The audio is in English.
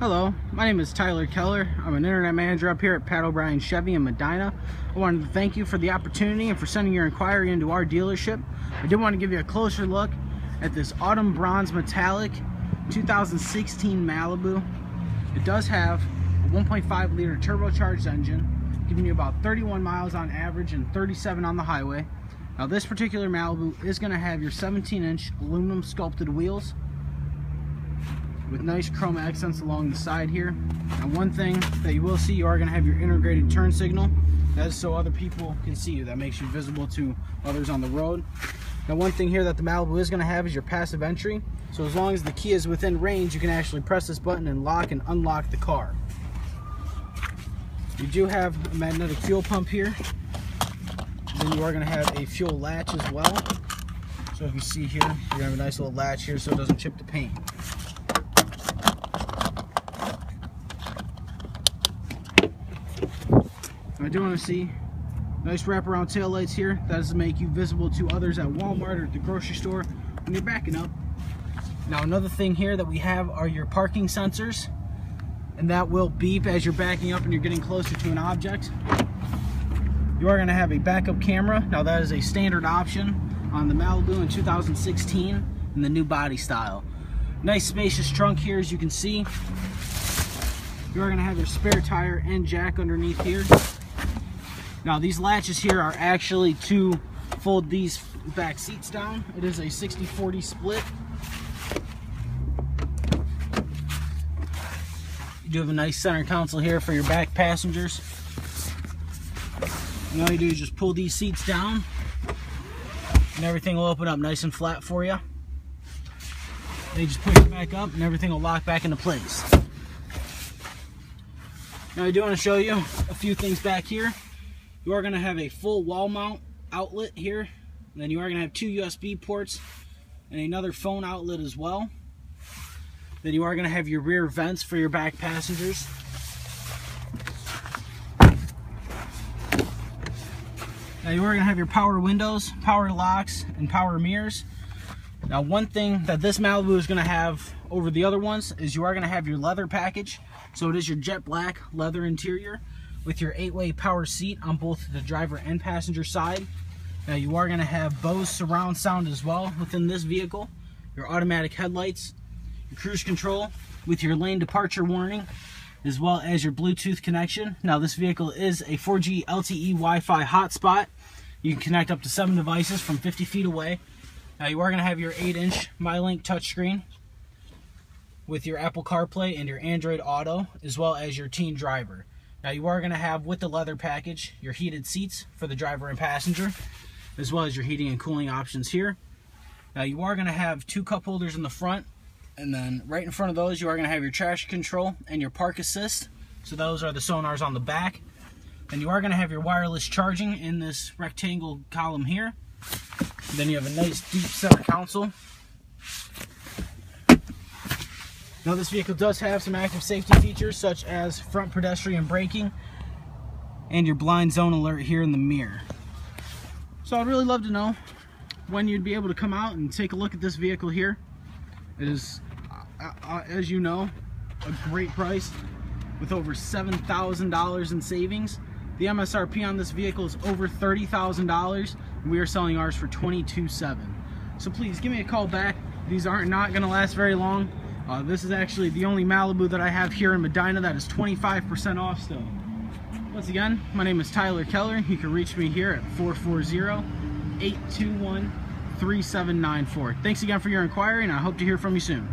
Hello, my name is Tyler Keller. I'm an internet manager up here at Pat O'Brien Chevy in Medina. I wanted to thank you for the opportunity and for sending your inquiry into our dealership. I did want to give you a closer look at this Autumn Bronze Metallic 2016 Malibu. It does have a 1.5 liter turbocharged engine, giving you about 31 miles on average and 37 on the highway. Now this particular Malibu is going to have your 17 inch aluminum sculpted wheels with nice chrome accents along the side here. And one thing that you will see, you are going to have your integrated turn signal. That is so other people can see you. That makes you visible to others on the road. Now one thing here that the Malibu is going to have is your passive entry. So as long as the key is within range, you can actually press this button and lock and unlock the car. You do have a magnetic fuel pump here. Then you are going to have a fuel latch as well. So if you see here, to have a nice little latch here so it doesn't chip the paint. Do want to see nice wraparound tail lights here. That is to make you visible to others at Walmart or at the grocery store when you're backing up. Now another thing here that we have are your parking sensors and that will beep as you're backing up and you're getting closer to an object. You are going to have a backup camera. Now that is a standard option on the Malibu in 2016 in the new body style. Nice spacious trunk here as you can see. You are going to have your spare tire and jack underneath here. Now these latches here are actually to fold these back seats down. It is a 60-40 split. You do have a nice center console here for your back passengers. And all you do is just pull these seats down and everything will open up nice and flat for you. They just push it back up and everything will lock back into place. Now I do want to show you a few things back here. You are going to have a full wall mount outlet here. And then you are going to have two USB ports and another phone outlet as well. Then you are going to have your rear vents for your back passengers. Now you are going to have your power windows, power locks, and power mirrors. Now one thing that this Malibu is going to have over the other ones is you are going to have your leather package. So it is your jet black leather interior with your eight-way power seat on both the driver and passenger side. Now you are going to have Bose surround sound as well within this vehicle, your automatic headlights, your cruise control with your lane departure warning, as well as your Bluetooth connection. Now this vehicle is a 4G LTE Wi-Fi hotspot. You can connect up to seven devices from 50 feet away. Now you are going to have your 8-inch MyLink touchscreen with your Apple CarPlay and your Android Auto, as well as your teen driver. Now you are going to have, with the leather package, your heated seats for the driver and passenger, as well as your heating and cooling options here. Now you are going to have two cup holders in the front, and then right in front of those you are going to have your traction control and your park assist. So those are the sonars on the back. And you are going to have your wireless charging in this rectangle column here. Then you have a nice deep center console Now this vehicle does have some active safety features such as front pedestrian braking and your blind zone alert here in the mirror. So I'd really love to know when you'd be able to come out and take a look at this vehicle here. It is, uh, uh, as you know, a great price with over $7,000 in savings. The MSRP on this vehicle is over $30,000 and we are selling ours for $22,700. So please give me a call back. These aren't not gonna last very long. Uh, this is actually the only Malibu that I have here in Medina that is 25% off still. Once again, my name is Tyler Keller. You can reach me here at 440-821-3794. Thanks again for your inquiry and I hope to hear from you soon.